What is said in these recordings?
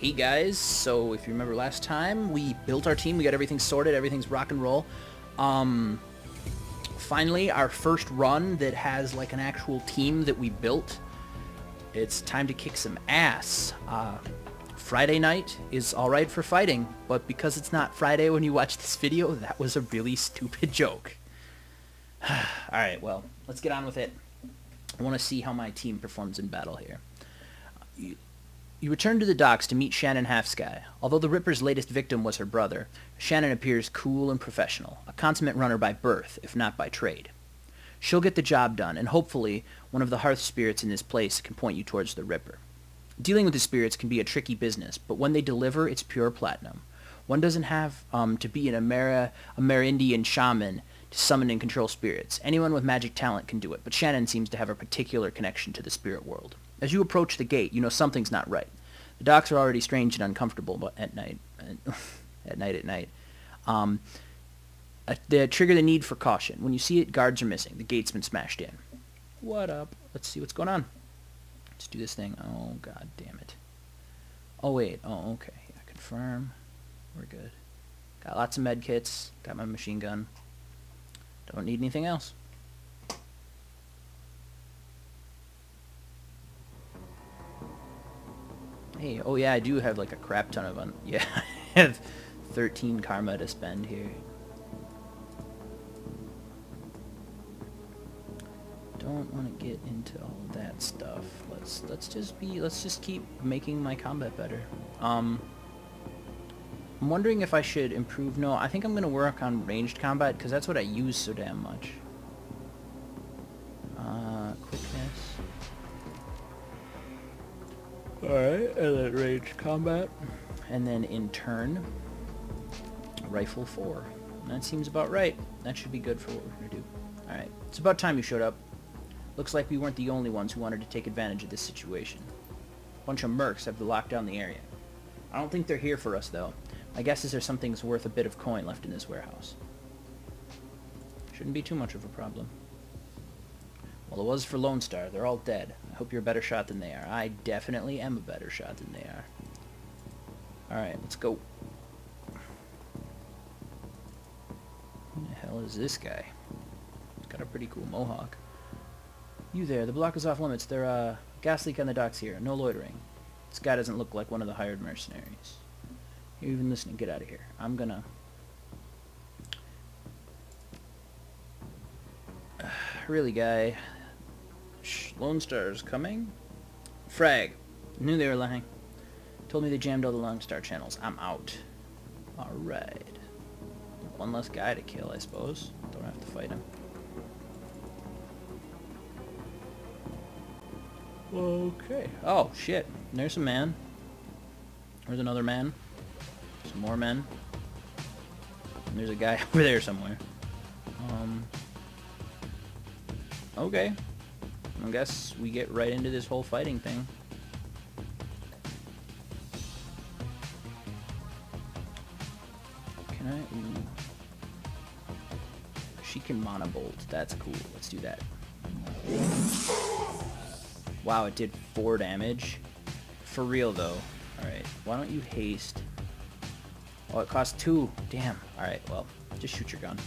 Hey guys, so if you remember last time, we built our team, we got everything sorted, everything's rock and roll. Um, finally, our first run that has like an actual team that we built. It's time to kick some ass. Uh, Friday night is alright for fighting, but because it's not Friday when you watch this video, that was a really stupid joke. alright, well, let's get on with it. I want to see how my team performs in battle here. You, return to the docks to meet Shannon Half-Sky. Although the Ripper's latest victim was her brother, Shannon appears cool and professional, a consummate runner by birth, if not by trade. She'll get the job done, and hopefully one of the hearth spirits in this place can point you towards the Ripper. Dealing with the spirits can be a tricky business, but when they deliver, it's pure platinum. One doesn't have um, to be an Ameri- Amerindian shaman to summon and control spirits. Anyone with magic talent can do it, but Shannon seems to have a particular connection to the spirit world. As you approach the gate, you know something's not right. The docks are already strange and uncomfortable at night. at night, at night. Um, they trigger the need for caution. When you see it, guards are missing. The gate's been smashed in. What up? Let's see what's going on. Let's do this thing. Oh, god damn it. Oh, wait. Oh, okay. Yeah, confirm. We're good. Got lots of med kits. Got my machine gun. Don't need anything else. Hey, oh yeah, I do have like a crap ton of un- yeah, I have 13 karma to spend here. Don't want to get into all that stuff. Let's let's just be let's just keep making my combat better. Um I'm wondering if I should improve. No, I think I'm going to work on ranged combat because that's what I use so damn much. Alright, and then ranged combat. And then in turn, rifle 4. That seems about right. That should be good for what we're going to do. Alright, it's about time you showed up. Looks like we weren't the only ones who wanted to take advantage of this situation. A bunch of mercs have locked down the area. I don't think they're here for us, though. My guess is there's something's worth a bit of coin left in this warehouse. Shouldn't be too much of a problem. Well, it was for Lone Star. They're all dead. Hope you're a better shot than they are. I definitely am a better shot than they are. Alright, let's go. Who the hell is this guy? He's got a pretty cool mohawk. You there. The block is off limits. There, uh, gas leak on the docks here. No loitering. This guy doesn't look like one of the hired mercenaries. You're even listening. Get out of here. I'm gonna... really, guy. Lone Star's coming? Frag. Knew they were lying. Told me they jammed all the Lone Star channels. I'm out. Alright. One less guy to kill, I suppose. Don't have to fight him. Okay. Oh, shit. There's a man. There's another man. Some more men. And there's a guy over there somewhere. Um. Okay. I guess we get right into this whole fighting thing. Can I? Ooh. She can manabolt. That's cool. Let's do that. Wow, it did four damage. For real though. Alright, why don't you haste? Oh, it costs two. Damn. Alright, well, just shoot your gun.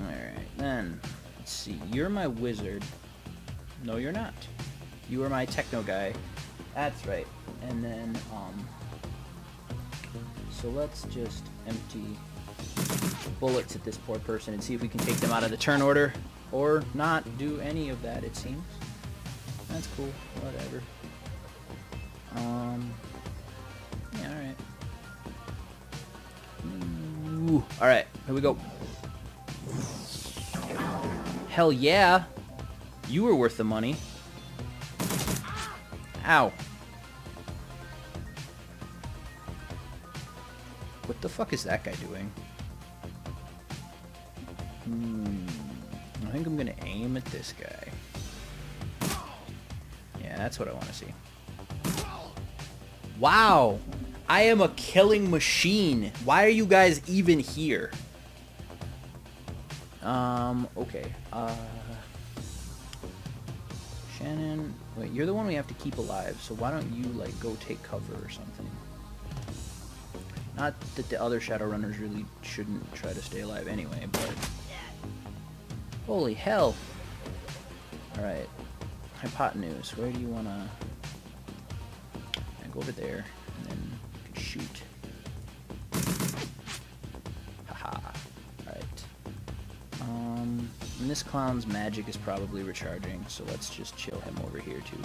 Alright, then. Let's see. You're my wizard. No, you're not. You are my techno guy. That's right. And then, um... So let's just empty bullets at this poor person and see if we can take them out of the turn order. Or not do any of that, it seems. That's cool. Whatever. Um... Yeah, alright. Alright, here we go. Hell yeah! You were worth the money. Ow. What the fuck is that guy doing? Hmm. I think I'm gonna aim at this guy. Yeah, that's what I want to see. Wow! I am a killing machine. Why are you guys even here? Um, okay. Uh, Shannon, wait, you're the one we have to keep alive, so why don't you, like, go take cover or something? Not that the other Shadowrunners really shouldn't try to stay alive anyway, but... Holy hell! Alright. Hypotenuse, where do you wanna... I go over there, this clown's magic is probably recharging, so let's just chill him over here too.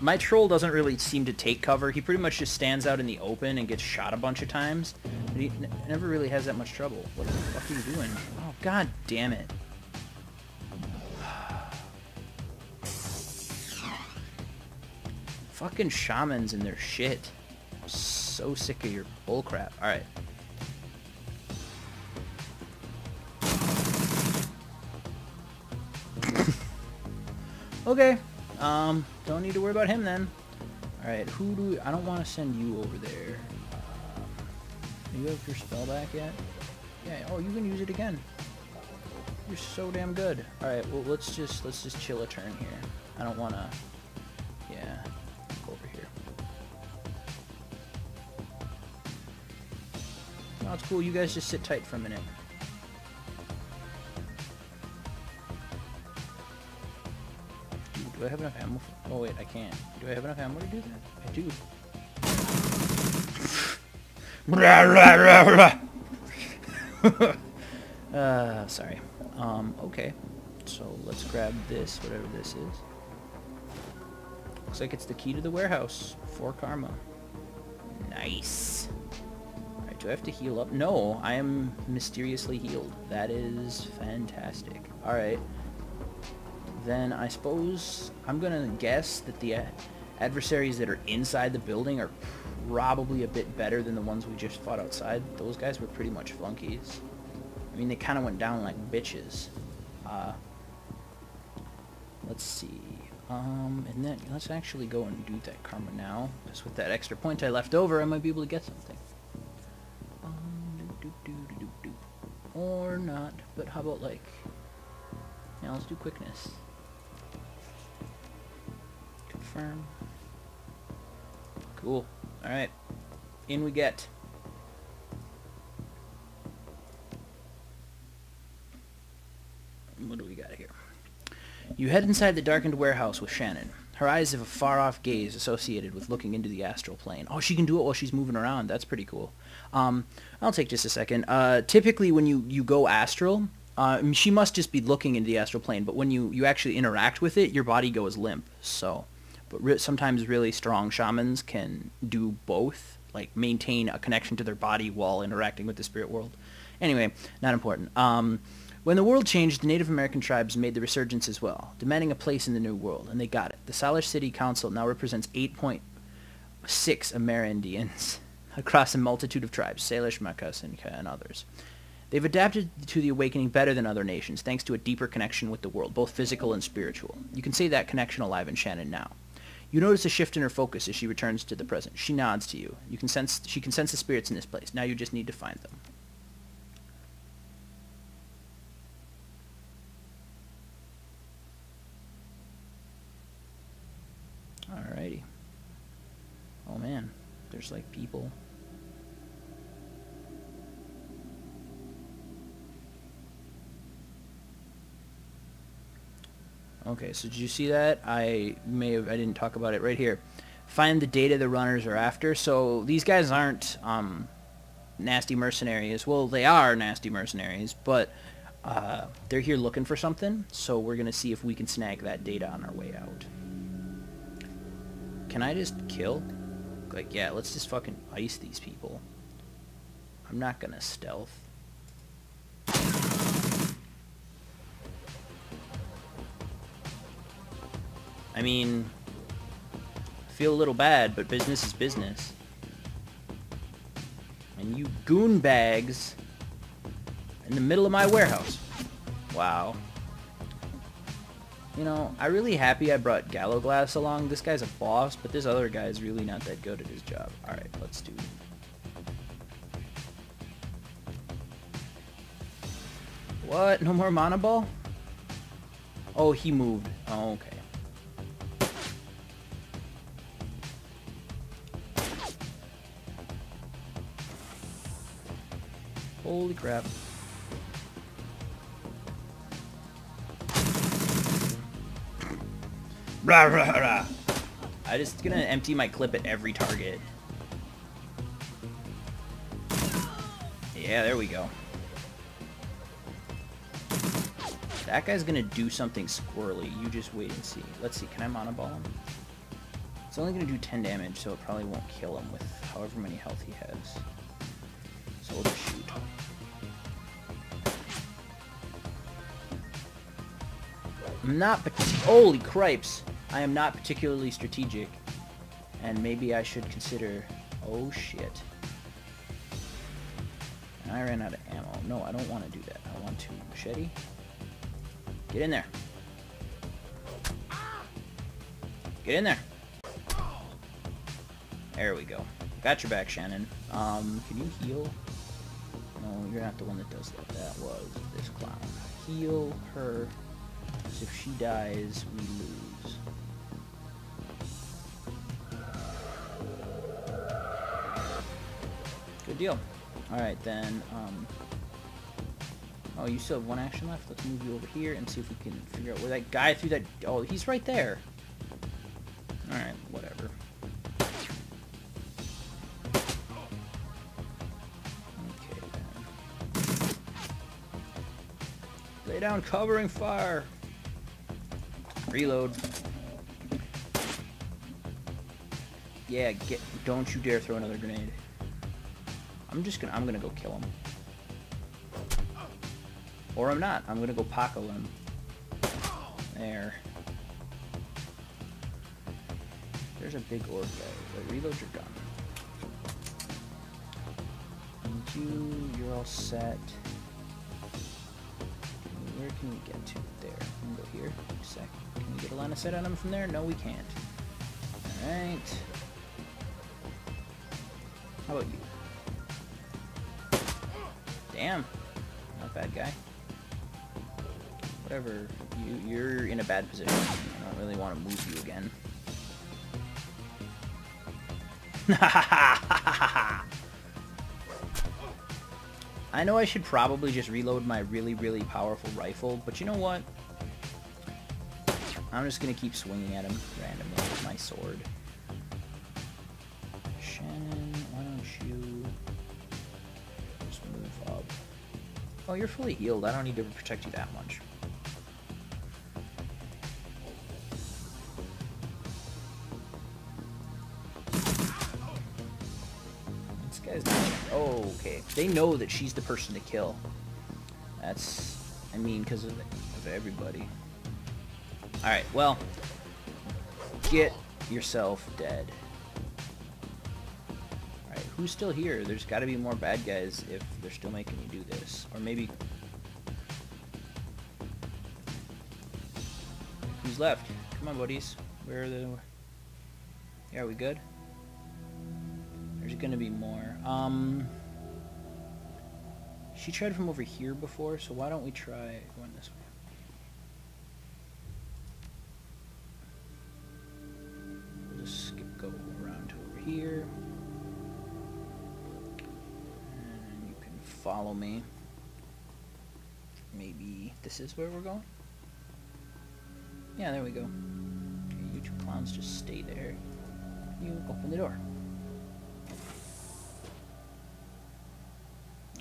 My troll doesn't really seem to take cover. He pretty much just stands out in the open and gets shot a bunch of times. But he never really has that much trouble. What the fuck are you doing? Oh, god damn it. Fucking shamans and their shit. I'm so sick of your bullcrap. Alright. Okay. Um, don't need to worry about him then. Alright, who do we, I don't want to send you over there. You have your spell back yet? Yeah, oh, you can use it again. You're so damn good. Alright, well, let's just, let's just chill a turn here. I don't want to, yeah, go over here. Oh, it's cool. You guys just sit tight for a minute. Do I have enough ammo? For, oh wait, I can't. Do I have enough ammo to do that? I do. uh, sorry. Um, okay. So let's grab this, whatever this is. Looks like it's the key to the warehouse for Karma. Nice. Alright, do I have to heal up? No, I am mysteriously healed. That is fantastic. Alright then I suppose I'm going to guess that the adversaries that are inside the building are probably a bit better than the ones we just fought outside. Those guys were pretty much flunkies. I mean, they kind of went down like bitches. Uh, let's see. Um, and then let's actually go and do that karma now. Because with that extra point I left over, I might be able to get something. Um, doo -doo -doo or not. But how about like... Yeah, let's do quickness Cool. Alright. In we get. What do we got here? You head inside the darkened warehouse with Shannon. Her eyes have a far-off gaze associated with looking into the astral plane. Oh, she can do it while she's moving around. That's pretty cool. Um, I'll take just a second. Uh, typically, when you, you go astral, uh, she must just be looking into the astral plane, but when you, you actually interact with it, your body goes limp. So but re sometimes really strong shamans can do both, like maintain a connection to their body while interacting with the spirit world. Anyway, not important. Um, when the world changed, the Native American tribes made the resurgence as well, demanding a place in the new world, and they got it. The Salish-Shidhe Council now represents 8.6 Amerindians across a multitude of tribes, Salish, Makas, and, and others. They've adapted to the awakening better than other nations, thanks to a deeper connection with the world, both physical and spiritual. You can see that connection alive in Shannon now. You notice a shift in her focus as she returns to the present. She nods to you. You can sense she can sense the spirits in this place. Now you just need to find them. Alrighty. Oh man, there's like people. Okay, so did you see that? I may have, I didn't talk about it right here. Find the data the runners are after. So these guys aren't um, nasty mercenaries. Well, they are nasty mercenaries, but uh, they're here looking for something. So we're going to see if we can snag that data on our way out. Can I just kill? Like, yeah, let's just fucking ice these people. I'm not going to stealth. I mean, I feel a little bad, but business is business. And you goon bags in the middle of my warehouse. Wow. You know, I'm really happy I brought Gallowglass along. This guy's a boss, but this other guy is really not that good at his job. Alright, let's do it. What? No more mana ball? Oh, he moved. Oh, okay. Holy crap. Rah, rah, rah. I just gonna empty my clip at every target. Yeah, there we go. That guy's gonna do something squirrely. You just wait and see. Let's see, can I manaball him? It's only gonna do 10 damage, so it probably won't kill him with however many health he has. Not Holy cripes! I am not particularly strategic. And maybe I should consider... Oh shit. I ran out of ammo. No, I don't want to do that. I want to machete. Get in there. Get in there. There we go. Got your back, Shannon. Um, can you heal? No, you're not the one that does that. That was this clown. Heal her. If she dies, we lose. Good deal. Alright, then, um... Oh, you still have one action left? Let's move you over here and see if we can figure out where that guy threw that... Oh, he's right there. Alright, whatever. Okay, then. Lay down covering fire! Reload. Yeah, get... Don't you dare throw another grenade. I'm just gonna, I'm gonna go kill him. Or I'm not. I'm gonna go Paco him. There. There's a big orc guy. reload your gun. And you, you're all set. Where can we get to? There. We can go here. A sec. Can we get a line of sight on him from there? No, we can't. Alright. How about you? Damn. Not bad guy. Whatever. You, you're in a bad position. I don't really want to move you again. I know I should probably just reload my really, really powerful rifle, but you know what? I'm just gonna keep swinging at him randomly with my sword. Shannon, why don't you just move up? Oh, you're fully healed. I don't need to protect you that much. They know that she's the person to kill. That's... I mean, because of, of everybody. Alright, well... Get yourself dead Alright, who's still here? There's got to be more bad guys if they're still making you do this. Or maybe... Who's left? Come on, buddies. Where are the... Yeah, are we good? There's gonna be more. Um... She tried from over here before, so why don't we try going this way? We'll just skip go around to over here. And you can follow me. Maybe this is where we're going? Yeah, there we go. You two clowns just stay there. You open the door.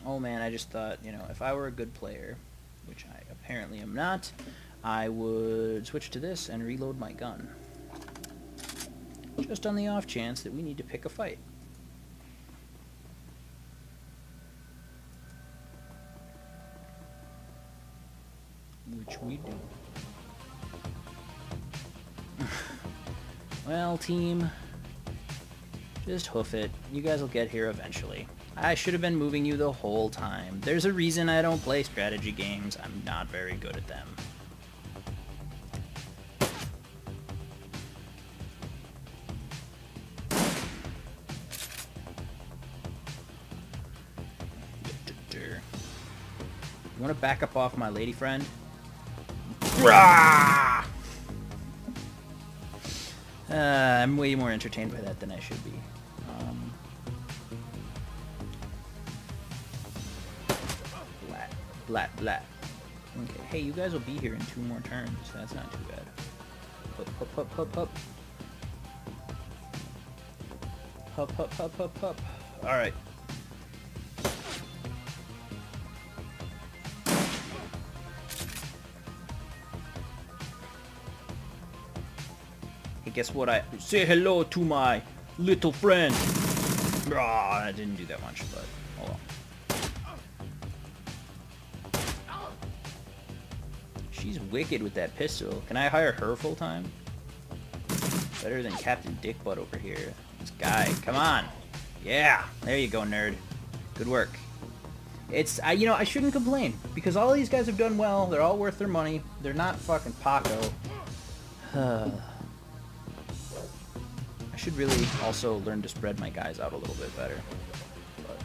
Oh man, I just thought, you know, if I were a good player, which I apparently am not, I would switch to this and reload my gun. Just on the off chance that we need to pick a fight. which we do. well, team, just hoof it. You guys will get here eventually. I should have been moving you the whole time. There's a reason I don't play strategy games. I'm not very good at them. You want to back up off my lady friend? Uh, I'm way more entertained by that than I should be. Blat, blat. Okay, hey, you guys will be here in two more turns. That's not too bad. Hup, hup, hup, hup, hup. Hup, hup, hup, hup, hup. Alright. Hey, guess what? I say hello to my little friend. Ah, I didn't do that much, but She's wicked with that pistol. Can I hire her full time? Better than Captain Dickbutt over here. This guy, come on. Yeah, there you go, nerd. Good work. It's, I, you know, I shouldn't complain because all these guys have done well. They're all worth their money. They're not fucking Paco. I should really also learn to spread my guys out a little bit better. But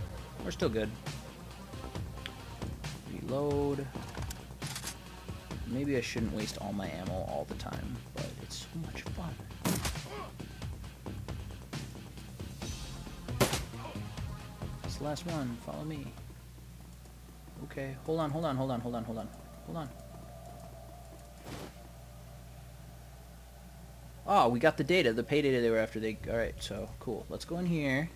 we're still good. Reload. Maybe I shouldn't waste all my ammo all the time, but it's so much fun. It's the last one. Follow me. Okay, hold on, hold on, hold on, hold on, hold on. Hold on. Oh, we got the data, the pay data they were after. They Alright, so, cool. Let's go in here.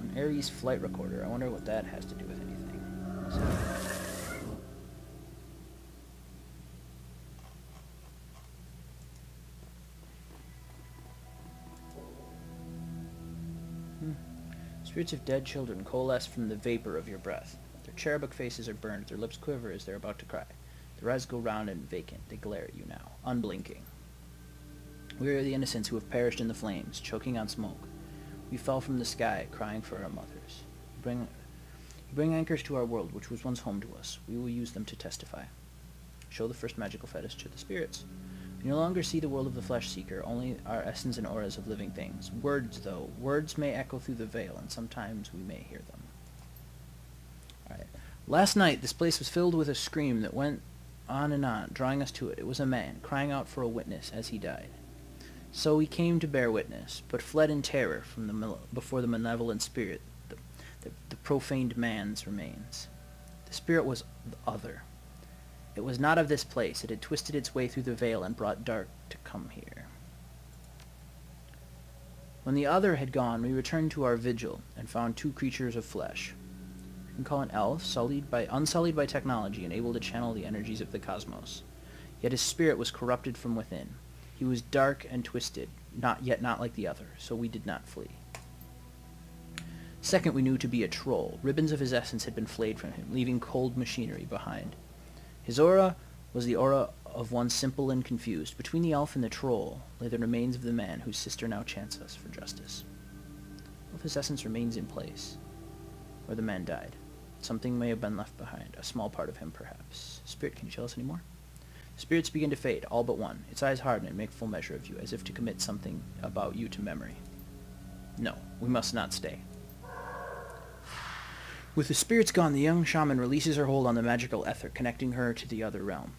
An Ares flight recorder. I wonder what that has to do with anything. So, Spirits of dead children coalesce from the vapor of your breath. Their cherubic faces are burned, their lips quiver as they're about to cry. Their eyes go round and vacant. They glare at you now, unblinking. We are the innocents who have perished in the flames, choking on smoke. We fell from the sky, crying for our mothers. You bring, you bring anchors to our world, which was once home to us. We will use them to testify. Show the first magical fetish to the spirits. We no longer see the world of the flesh seeker, only our essence and auras of living things. Words, though, words may echo through the veil, and sometimes we may hear them. Alright. Last night, this place was filled with a scream that went on and on, drawing us to it. It was a man, crying out for a witness as he died. So we came to bear witness, but fled in terror from the before the malevolent spirit, the, the, the profaned man's remains. The spirit was the other. It was not of this place. It had twisted its way through the veil and brought dark to come here. When the other had gone, we returned to our vigil and found two creatures of flesh. You can call an elf, sullied by, unsullied by technology and able to channel the energies of the cosmos. Yet his spirit was corrupted from within. He was dark and twisted, not yet not like the other, so we did not flee. Second, we knew to be a troll. Ribbons of his essence had been flayed from him, leaving cold machinery behind. His aura was the aura of one simple and confused. Between the elf and the troll lay the remains of the man whose sister now chants us for justice. If his essence remains in place, where the man died, something may have been left behind, a small part of him perhaps. Spirit, can you tell us any more? Spirits begin to fade, all but one. Its eyes harden and make full measure of you, as if to commit something about you to memory. No, we must not stay. With the spirits gone, the young shaman releases her hold on the magical ether, connecting her to the other realm.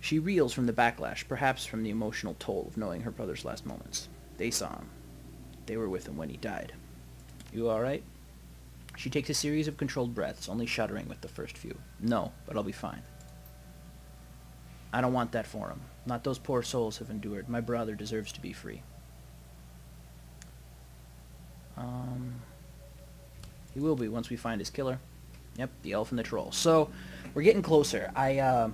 She reels from the backlash, perhaps from the emotional toll of knowing her brother's last moments. They saw him. They were with him when he died. You alright? She takes a series of controlled breaths, only shuddering with the first few. No, but I'll be fine. I don't want that for him. Not those poor souls have endured. My brother deserves to be free. Um, he will be once we find his killer. Yep, the elf and the troll. So, we're getting closer. I, uh,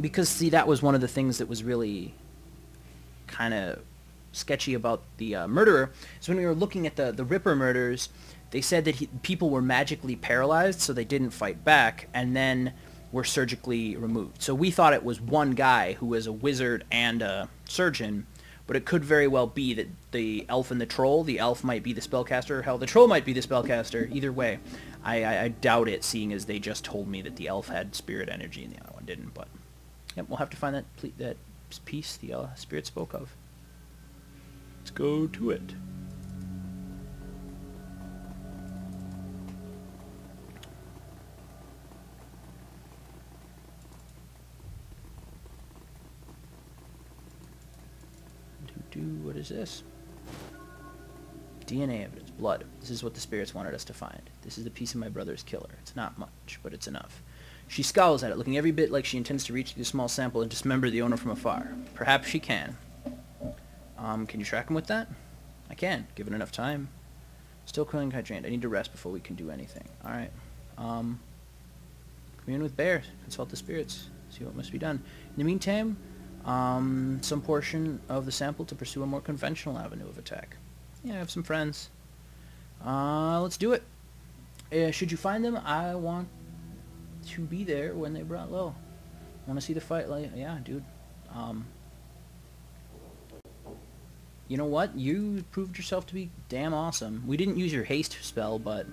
because see, that was one of the things that was really kind of sketchy about the uh, murderer. So when we were looking at the the Ripper murders, they said that he, people were magically paralyzed, so they didn't fight back, and then were surgically removed. So we thought it was one guy who was a wizard and a surgeon, but it could very well be that the elf and the troll, the elf might be the spellcaster, hell, the troll might be the spellcaster. Either way, I, I, I doubt it, seeing as they just told me that the elf had spirit energy and the other one didn't. But yep, we'll have to find that that piece the uh, spirit spoke of. Let's go to it. Do, what is this? DNA evidence, blood. This is what the spirits wanted us to find. This is the piece of my brother's killer. It's not much, but it's enough. She scowls at it, looking every bit like she intends to reach the small sample and dismember the owner from afar. Perhaps she can. Um, can you track him with that? I can, given enough time. Still feeling hydrated. I need to rest before we can do anything. Alright. Um, commune with bears. Consult the spirits. See what must be done. In the meantime, um, some portion of the sample to pursue a more conventional avenue of attack. Yeah, I have some friends. Uh, let's do it. Uh, should you find them, I want to be there when they brought low. Want to see the fight? Like, yeah, dude. Um, you know what? You proved yourself to be damn awesome. We didn't use your haste spell, but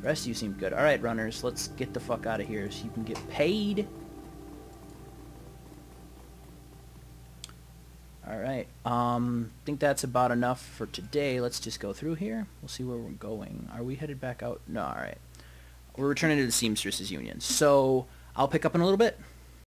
the rest of you seemed good. Alright, runners, let's get the fuck out of here so you can get paid. Alright, um, I think that's about enough for today. Let's just go through here. We'll see where we're going. Are we headed back out? No, alright. We're returning to the Seamstresses Union. So, I'll pick up in a little bit.